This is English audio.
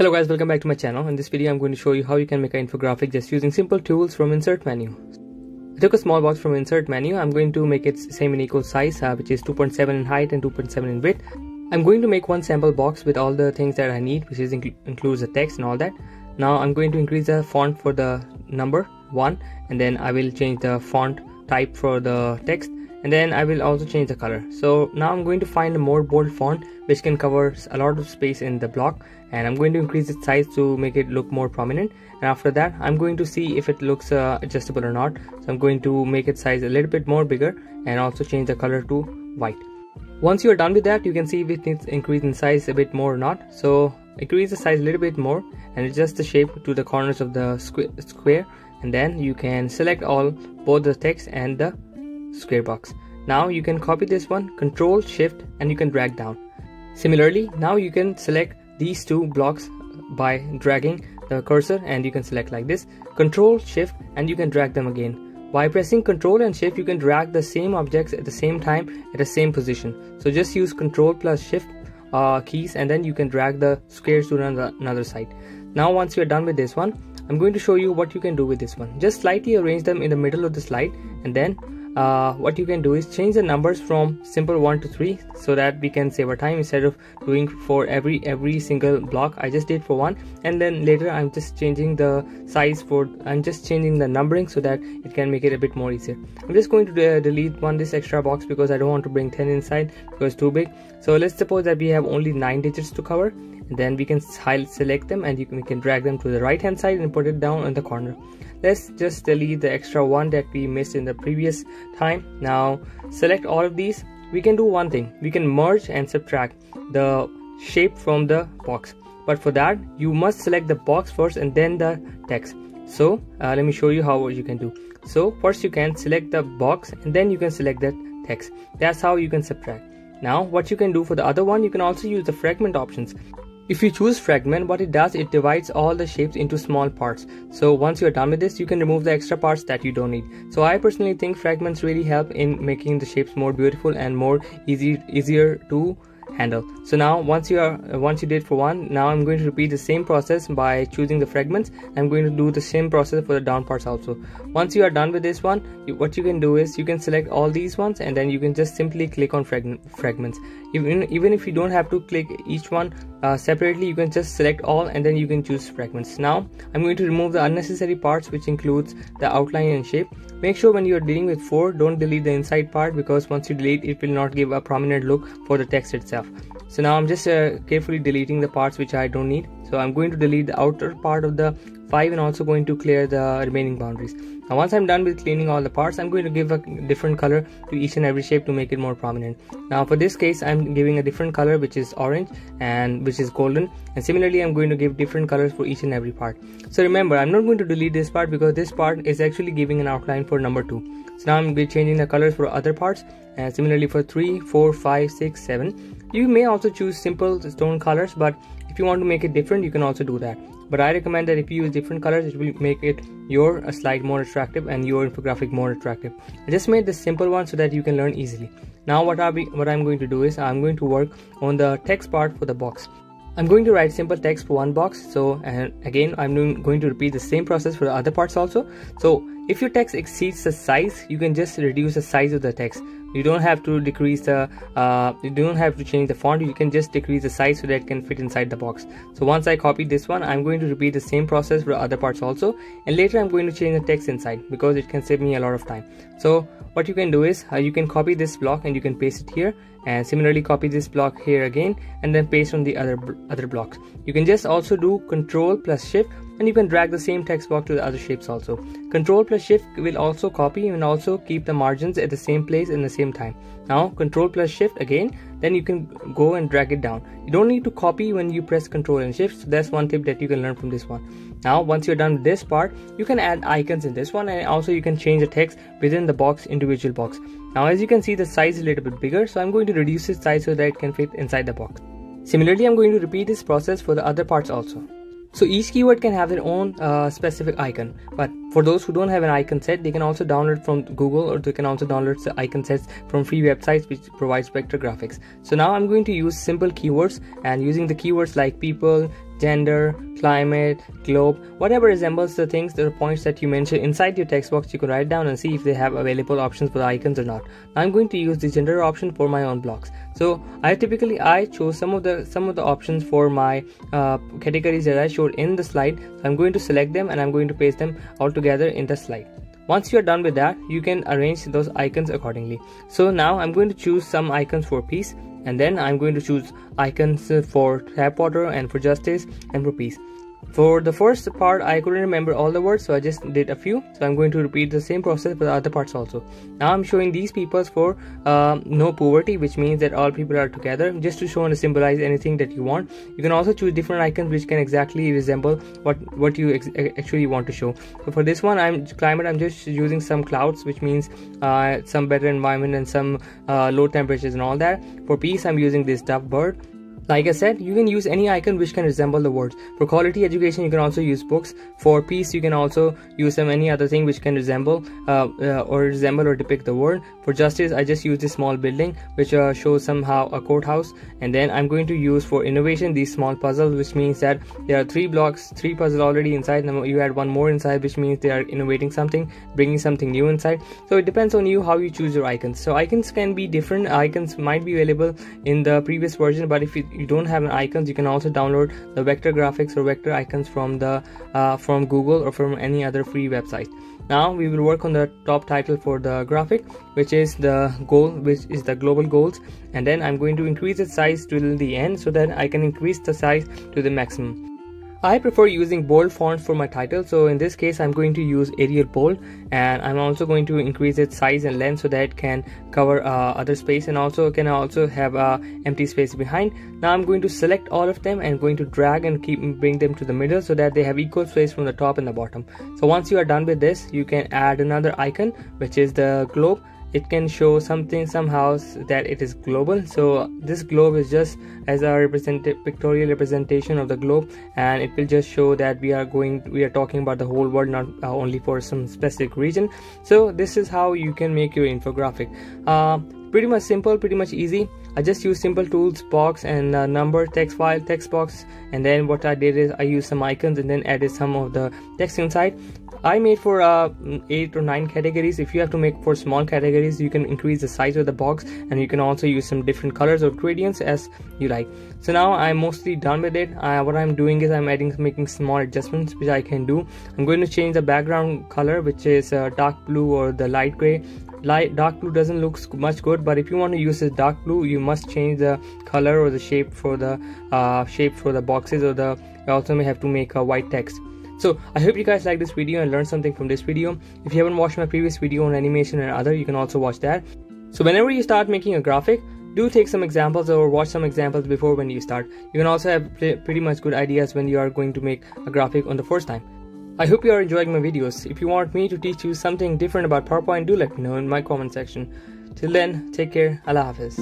Hello guys, welcome back to my channel. In this video, I'm going to show you how you can make an infographic just using simple tools from insert menu. I took a small box from insert menu. I'm going to make it same and equal size, uh, which is 2.7 in height and 2.7 in width. I'm going to make one sample box with all the things that I need, which is inc includes the text and all that. Now I'm going to increase the font for the number one, and then I will change the font type for the text and then I will also change the color. So now I'm going to find a more bold font which can cover a lot of space in the block. And I'm going to increase its size to make it look more prominent. And after that I'm going to see if it looks uh, adjustable or not. So I'm going to make its size a little bit more bigger and also change the color to white. Once you are done with that you can see if it needs increase in size a bit more or not. So increase the size a little bit more and adjust the shape to the corners of the square. And then you can select all both the text and the square box. Now you can copy this one, control shift and you can drag down. Similarly, now you can select these two blocks by dragging the cursor and you can select like this, control shift and you can drag them again. By pressing control and shift you can drag the same objects at the same time at the same position. So just use control plus shift uh, keys and then you can drag the squares to another, another side. Now once you're done with this one, I'm going to show you what you can do with this one. Just slightly arrange them in the middle of the slide and then uh, what you can do is change the numbers from simple 1 to 3 so that we can save our time instead of doing for every every single block. I just did for one and then later I'm just changing the size for I'm just changing the numbering so that it can make it a bit more easier. I'm just going to uh, delete one this extra box because I don't want to bring 10 inside because too big. So let's suppose that we have only 9 digits to cover. Then we can select them and you can, we can drag them to the right hand side and put it down in the corner let's just delete the extra one that we missed in the previous time. Now select all of these. We can do one thing. We can merge and subtract the shape from the box. But for that you must select the box first and then the text. So uh, let me show you how you can do. So first you can select the box and then you can select the text. That's how you can subtract. Now what you can do for the other one you can also use the fragment options if you choose fragment, what it does, it divides all the shapes into small parts. So once you're done with this, you can remove the extra parts that you don't need. So I personally think fragments really help in making the shapes more beautiful and more easy, easier to handle so now once you are once you did for one now i'm going to repeat the same process by choosing the fragments i'm going to do the same process for the down parts also once you are done with this one what you can do is you can select all these ones and then you can just simply click on frag fragments even even if you don't have to click each one uh, separately you can just select all and then you can choose fragments. Now i'm going to remove the unnecessary parts which includes the outline and shape. Make sure when you are dealing with 4 don't delete the inside part because once you delete it will not give a prominent look for the text itself. So now i'm just uh, carefully deleting the parts which i don't need. So i'm going to delete the outer part of the 5 and also going to clear the remaining boundaries. Now once i'm done with cleaning all the parts i'm going to give a different color to each and every shape to make it more prominent. Now for this case i'm giving a different color which is orange and which is golden. And similarly i'm going to give different colors for each and every part. So remember i'm not going to delete this part because this part is actually giving an outline for number 2 so now i'm changing the colors for other parts. And similarly for 3 4 5 6 7 you may also choose simple stone colors but if you want to make it different you can also do that but i recommend that if you use different colors it will make it your slide more attractive and your infographic more attractive. I just made this simple one so that you can learn easily. Now what what i'm going to do is i'm going to work on the text part for the box. I'm going to write simple text for one box. So and again I'm going to repeat the same process for the other parts also. So if your text exceeds the size you can just reduce the size of the text. You don't have to decrease the uh, you don't have to change the font. You can just decrease the size so that it can fit inside the box. So once I copy this one I'm going to repeat the same process for other parts also. And later I'm going to change the text inside because it can save me a lot of time. So what you can do is uh, you can copy this block and you can paste it here. And similarly copy this block here again and then paste on the other other blocks. You can just also do control plus shift and you can drag the same text box to the other shapes also. Control plus shift will also copy and also keep the margins at the same place in the same time. Now control plus shift again then you can go and drag it down. You don't need to copy when you press control and shift so that's one tip that you can learn from this one. Now once you're done with this part you can add icons in this one and also you can change the text within the box individual box. Now as you can see the size is a little bit bigger so I'm going to reduce its size so that it can fit inside the box. Similarly I'm going to repeat this process for the other parts also. So each keyword can have their own uh, specific icon but for those who don't have an icon set they can also download from Google or they can also download the icon sets from free websites which provide vector graphics. So now I'm going to use simple keywords and using the keywords like people, gender, climate, globe, whatever resembles the things, the points that you mentioned inside your text box, you can write down and see if they have available options for the icons or not. Now I'm going to use the gender option for my own blocks. So I typically I chose some of the some of the options for my uh, categories that I showed in the slide. So I'm going to select them and I'm going to paste them all together in the slide. Once you're done with that, you can arrange those icons accordingly. So now I'm going to choose some icons for peace and then I'm going to choose icons for tap water and for justice and for peace for the first part I couldn't remember all the words so I just did a few. So I'm going to repeat the same process for the other parts also. Now I'm showing these peoples for um, no poverty which means that all people are together. Just to show and symbolize anything that you want. You can also choose different icons which can exactly resemble what what you actually want to show. So for this one I'm climate I'm just using some clouds which means uh, some better environment and some uh, low temperatures and all that. For peace I'm using this dove bird like I said, you can use any icon which can resemble the words. For quality education, you can also use books. For peace, you can also use some any other thing which can resemble uh, uh, or resemble or depict the word. For justice, I just use this small building which uh, shows somehow a courthouse. And then I'm going to use for innovation these small puzzles, which means that there are three blocks, three puzzles already inside. And you add one more inside, which means they are innovating something, bringing something new inside. So it depends on you how you choose your icons. So icons can be different. Icons might be available in the previous version, but if you you don't have an icons you can also download the vector graphics or vector icons from the uh, from google or from any other free website. Now we will work on the top title for the graphic which is the goal which is the global goals. And then i'm going to increase its size till the end so that i can increase the size to the maximum I prefer using bold fonts for my title so in this case I'm going to use Arial bold and I'm also going to increase its size and length so that it can cover uh, other space and also can also have uh, empty space behind. Now I'm going to select all of them and going to drag and keep bring them to the middle so that they have equal space from the top and the bottom. So once you are done with this you can add another icon which is the globe it can show something somehow that it is global. So this globe is just as a representative pictorial representation of the globe and it will just show that we are going we are talking about the whole world not uh, only for some specific region. So this is how you can make your infographic. Uh, pretty much simple pretty much easy. I just use simple tools box and uh, number text file text box and then what I did is I used some icons and then added some of the text inside I made for uh, 8 or 9 categories. If you have to make for small categories you can increase the size of the box and you can also use some different colors or gradients as you like. So now I'm mostly done with it. What I'm doing is I'm adding making small adjustments which I can do. I'm going to change the background color which is uh, dark blue or the light gray. Light dark blue doesn't look much good but if you want to use this dark blue you must change the color or the shape for the uh, shape for the boxes or the you also may have to make a white text so I hope you guys like this video and learned something from this video. If you haven't watched my previous video on animation and other, you can also watch that. So whenever you start making a graphic, do take some examples or watch some examples before when you start. You can also have pretty much good ideas when you are going to make a graphic on the first time. I hope you are enjoying my videos. If you want me to teach you something different about PowerPoint, do let me know in my comment section. Till then, take care. Allah Hafiz.